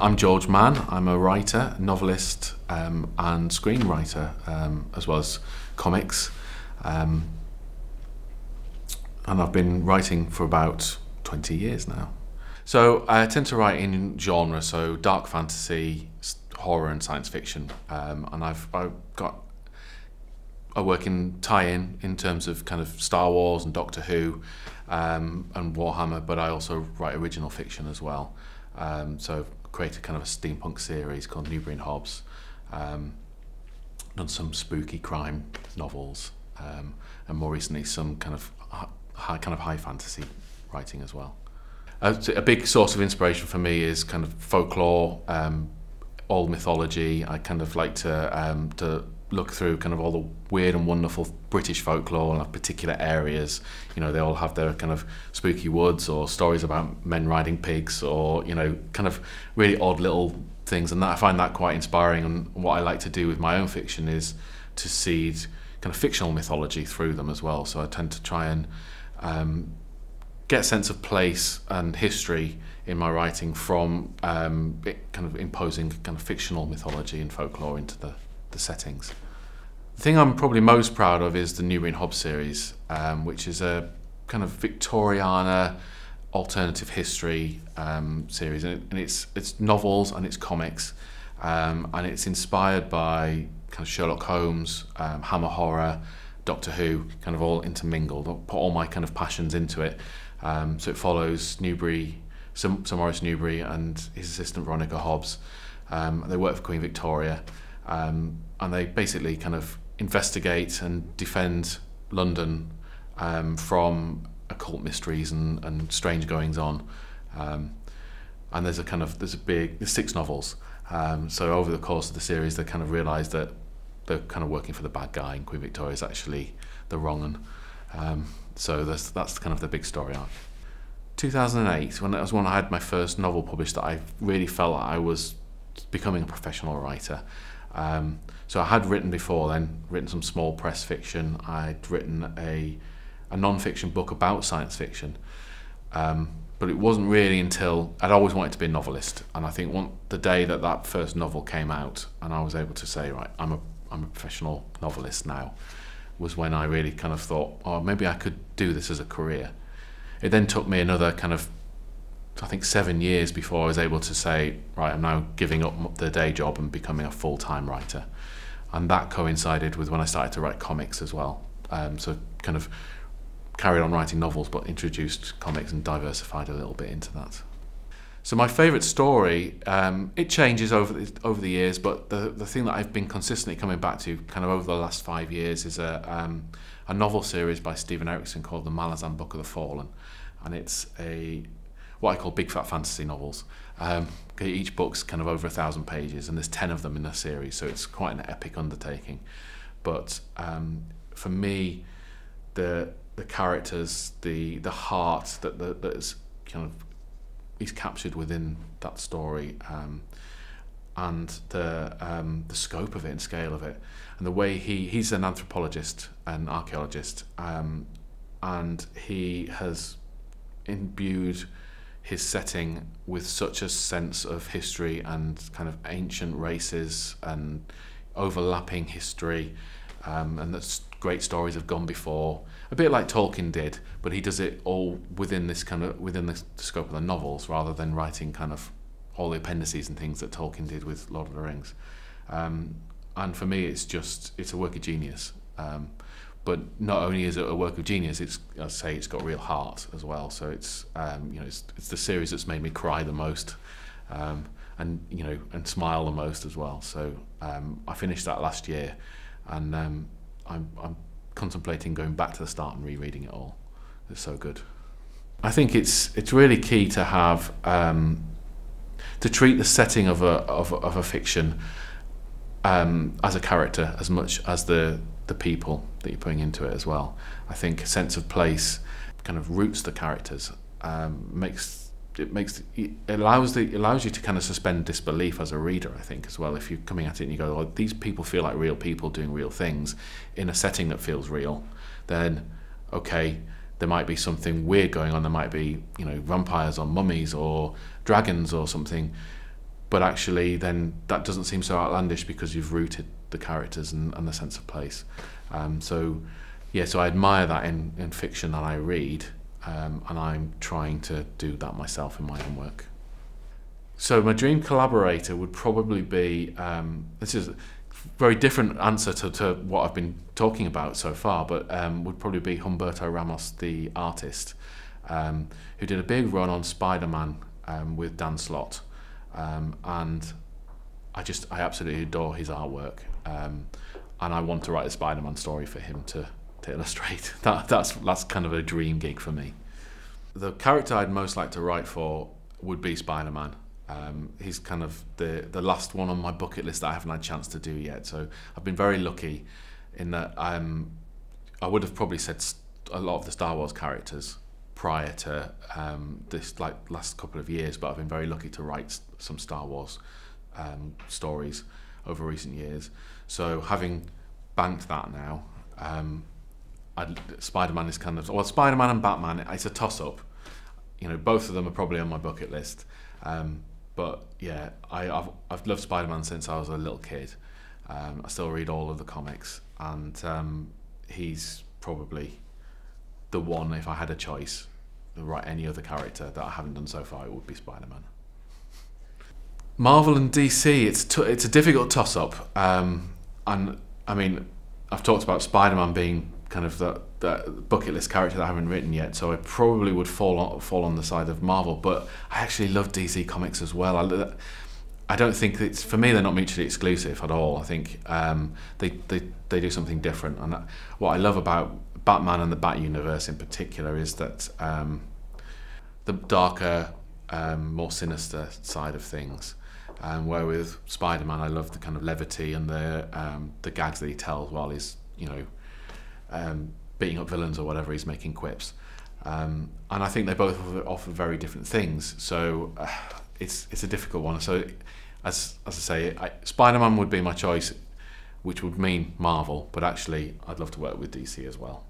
I'm George Mann. I'm a writer, novelist, um, and screenwriter, um, as well as comics. Um, and I've been writing for about 20 years now. So I tend to write in genre, so dark fantasy, horror, and science fiction. Um, and I've, I've got I work in tie-in in terms of kind of Star Wars and Doctor Who um, and Warhammer, but I also write original fiction as well. Um, so created kind of a steampunk series called Newbury and Hobbes. Um, done some spooky crime novels, um, and more recently some kind of high, kind of high fantasy writing as well. Uh, a big source of inspiration for me is kind of folklore, um, old mythology. I kind of like to um, to look through kind of all the weird and wonderful British folklore and particular areas. You know, they all have their kind of spooky woods or stories about men riding pigs or, you know, kind of really odd little things. And that, I find that quite inspiring. And what I like to do with my own fiction is to seed kind of fictional mythology through them as well. So I tend to try and um, get a sense of place and history in my writing from um, kind of imposing kind of fictional mythology and folklore into the the settings. The thing I'm probably most proud of is the Newbury Hobbes series, um, which is a kind of Victoriana alternative history um, series, and, it, and, it's it's novels and it's comics, um, and it's inspired by kind of Sherlock Holmes, um, Hammer horror, Doctor Who, kind of all intermingled. I put all my kind of passions into it. Um, so it follows Newbury, Sir, Sir Maurice Newbury, and his assistant Veronica Hobbes. Um, they work for Queen Victoria. Um, and they basically kind of investigate and defend London um, from occult mysteries and, and strange goings on. Um, and there's a kind of there's a big there's six novels. Um, so over the course of the series, they kind of realise that they're kind of working for the bad guy, and Queen Victoria is actually the wrong one. Um, so that's that's kind of the big story arc. 2008, when that was when I had my first novel published, that I really felt like I was becoming a professional writer. Um, so I had written before then, written some small press fiction. I'd written a, a non-fiction book about science fiction. Um, but it wasn't really until I'd always wanted to be a novelist, and I think one, the day that that first novel came out, and I was able to say, right, I'm a I'm a professional novelist now, was when I really kind of thought, oh, maybe I could do this as a career. It then took me another kind of I think seven years before I was able to say, right, I'm now giving up the day job and becoming a full-time writer. And that coincided with when I started to write comics as well. Um, so kind of carried on writing novels, but introduced comics and diversified a little bit into that. So my favourite story, um, it changes over the, over the years, but the, the thing that I've been consistently coming back to kind of over the last five years is a, um, a novel series by Steven Erikson called The Malazan Book of the Fallen. And it's a what I call big fat fantasy novels. Um, each book's kind of over a thousand pages, and there's ten of them in the series, so it's quite an epic undertaking. But um, for me, the the characters, the the heart that that, is kind of is captured within that story, um, and the um, the scope of it and scale of it, and the way he he's an anthropologist and archaeologist, um, and he has imbued his setting with such a sense of history and kind of ancient races and overlapping history um, and that great stories have gone before. A bit like Tolkien did but he does it all within this kind of within the scope of the novels rather than writing kind of all the appendices and things that Tolkien did with Lord of the Rings. Um, and for me it's just it's a work of genius. Um, but not only is it a work of genius, it's I say it's got real heart as well. So it's um, you know it's, it's the series that's made me cry the most, um, and you know and smile the most as well. So um, I finished that last year, and um, I'm, I'm contemplating going back to the start and rereading it all. It's so good. I think it's it's really key to have um, to treat the setting of a of, of a fiction um, as a character as much as the the people that you're putting into it as well. I think a sense of place kind of roots the characters, um, makes it makes it allows the allows you to kind of suspend disbelief as a reader. I think as well. If you're coming at it and you go, "Oh, these people feel like real people doing real things in a setting that feels real," then okay, there might be something weird going on. There might be you know vampires or mummies or dragons or something but actually then that doesn't seem so outlandish because you've rooted the characters and, and the sense of place. Um, so yeah, so I admire that in, in fiction that I read, um, and I'm trying to do that myself in my own work. So my dream collaborator would probably be um, this is a very different answer to, to what I've been talking about so far, but um, would probably be Humberto Ramos, the artist, um, who did a big run on Spider-Man um, with Dan Slott, um, and I just I absolutely adore his artwork, um, and I want to write a Spider-Man story for him to to illustrate. That that's that's kind of a dream gig for me. The character I'd most like to write for would be Spider-Man. Um, he's kind of the the last one on my bucket list that I haven't had a chance to do yet. So I've been very lucky in that um, I would have probably said a lot of the Star Wars characters prior to um, this like last couple of years, but I've been very lucky to write some Star Wars um, stories over recent years. So having banked that now, um, Spider-Man is kind of well, Spider-Man and Batman. It's a toss-up. You know, both of them are probably on my bucket list. Um, but yeah, I, have I've loved Spider-Man since I was a little kid. Um, I still read all of the comics, and um, he's probably the one. If I had a choice, to write any other character that I haven't done so far, it would be Spider-Man. Marvel and DC, it's it's a difficult toss-up, um, and I mean, I've talked about Spider-Man being kind of the, the bucket list character that I haven't written yet, so I probably would fall on, fall on the side of Marvel. But I actually love DC comics as well. I, I don't think it's for me. They're not mutually exclusive at all. I think um, they, they they do something different. And what I love about Batman and the Bat universe in particular is that um, the darker, um, more sinister side of things. Um, where with Spider-Man, I love the kind of levity and the um, the gags that he tells while he's you know um, beating up villains or whatever, he's making quips. Um, and I think they both offer very different things. So uh, it's it's a difficult one. So as as I say, I, Spider-Man would be my choice, which would mean Marvel. But actually, I'd love to work with DC as well.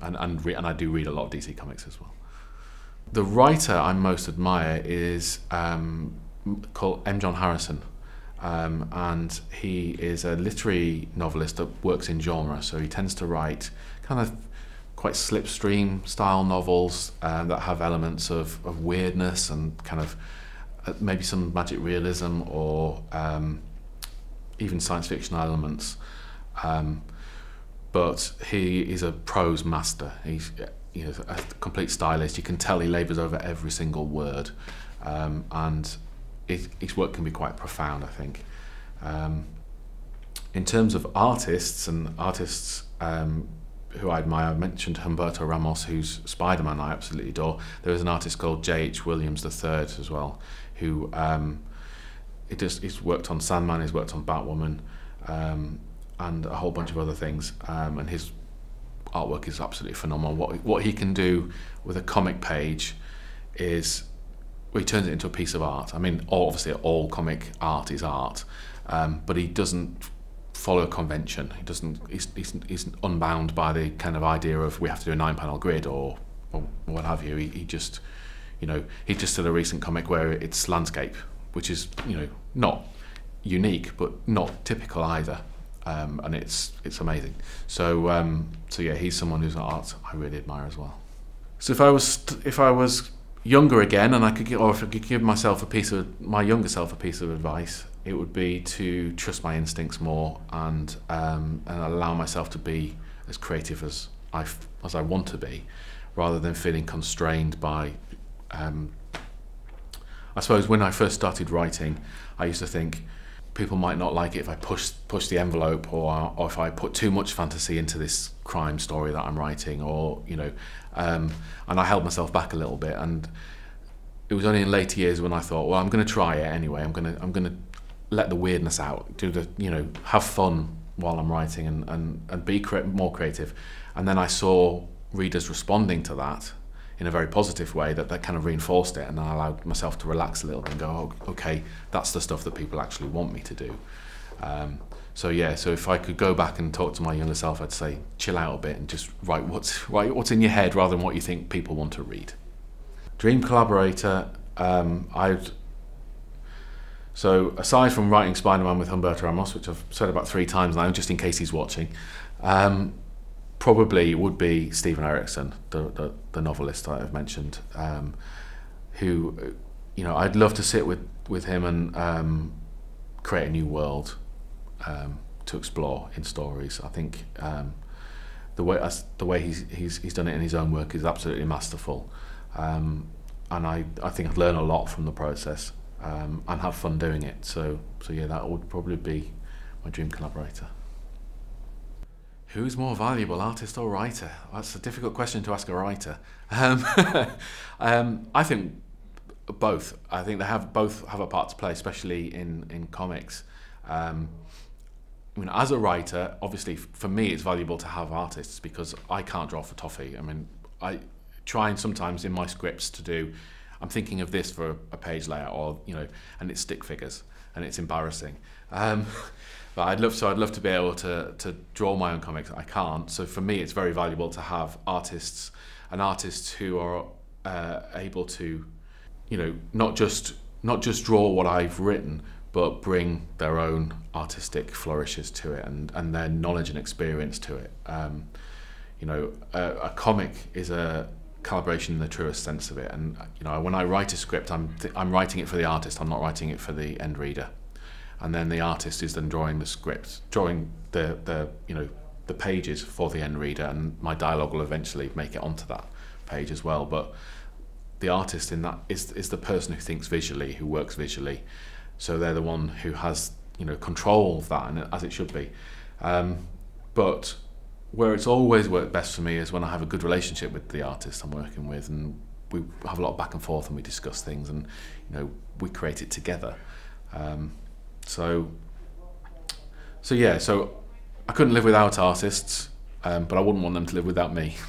And and and I do read a lot of DC comics as well. The writer I most admire is um, called M. John Harrison. Um, and he is a literary novelist that works in genre, so he tends to write kind of quite slipstream style novels uh, that have elements of, of weirdness and kind of uh, maybe some magic realism or um, even science fiction elements. Um, but he is a prose master. He's you know, a complete stylist. You can tell he labours over every single word, um, and it, his work can be quite profound, I think. Um, in terms of artists and artists um, who I admire, I mentioned Humberto Ramos, who's Spider-Man I absolutely adore. There is an artist called J.H. Williams III as well, who um, it just, he's worked on Sandman, he's worked on Batwoman, um, and a whole bunch of other things. Um, and his artwork is absolutely phenomenal. What what he can do with a comic page is well, he turns it into a piece of art. I mean, obviously, all comic art is art, um, but he doesn't follow a convention. He doesn't. He's, he's, he's unbound by the kind of idea of we have to do a nine-panel grid or, or what have you. He, he just, you know, he just did a recent comic where it's landscape, which is you know not unique but not typical either. Um, and it's it's amazing. So um, so yeah, he's someone whose art I really admire as well. So if I was if I was younger again, and I could give, or if I could give myself a piece of my younger self a piece of advice, it would be to trust my instincts more and um, and allow myself to be as creative as I as I want to be, rather than feeling constrained by. Um, I suppose when I first started writing, I used to think people might not like it if I push push the envelope or or if I put too much fantasy into this crime story that I'm writing or you know um, and I held myself back a little bit. And it was only in later years when I thought well I'm going to try it anyway. I'm going to I'm going to let the weirdness out do the you know have fun while I'm writing and and, and be cre- more creative. And then I saw readers responding to that in a very positive way that that kind of reinforced it and I allowed myself to relax a little and go oh, okay that's the stuff that people actually want me to do. Um, so yeah so if I could go back and talk to my younger self I'd say chill out a bit and just write what's write what's in your head rather than what you think people want to read. Dream collaborator um, I'd So aside from writing Spider-Man with Humberto Ramos, which I've said about three times now, just in case he's watching, um, probably would be Steven Erikson, the, the, the novelist I've mentioned, um, who, you know, I'd love to sit with, with him and um, create a new world um, to explore in stories. I think um, the way the way he's, he's he's done it in his own work is absolutely masterful, um, and I I think I'd learn a lot from the process um, and have fun doing it. So so yeah, that would probably be my dream collaborator. Who's more valuable, artist or writer? That's a difficult question to ask a writer. Um, um, I think both. I think they have both have a part to play, especially in in comics. Um, I mean, as a writer, obviously for me it's valuable to have artists because I can't draw for toffee. I mean, I try and sometimes in my scripts to do. I'm thinking of this for a page layout, or you know, and it's stick figures, and it's embarrassing. Um, but I'd love so I'd love to be able to to draw my own comics. I can't. So for me, it's very valuable to have artists and artists who are uh, able to, you know, not just not just draw what I've written, but bring their own artistic flourishes to it and and their knowledge and experience to it. Um, you know, a, a comic is a collaboration in the truest sense of it. And you know, when I write a script, I'm I'm writing it for the artist. I'm not writing it for the end reader. And then the artist is then drawing the script, drawing the the you know the pages for the end reader, and my dialogue will eventually make it onto that page as well. But the artist in that is is the person who thinks visually, who works visually, so they're the one who has you know control of that, and as it should be. Um, but where it's always worked best for me is when I have a good relationship with the artist I'm working with and we have a lot of back and forth and we discuss things and you know we create it together. Um, so so yeah so I couldn't live without artists um, but I wouldn't want them to live without me.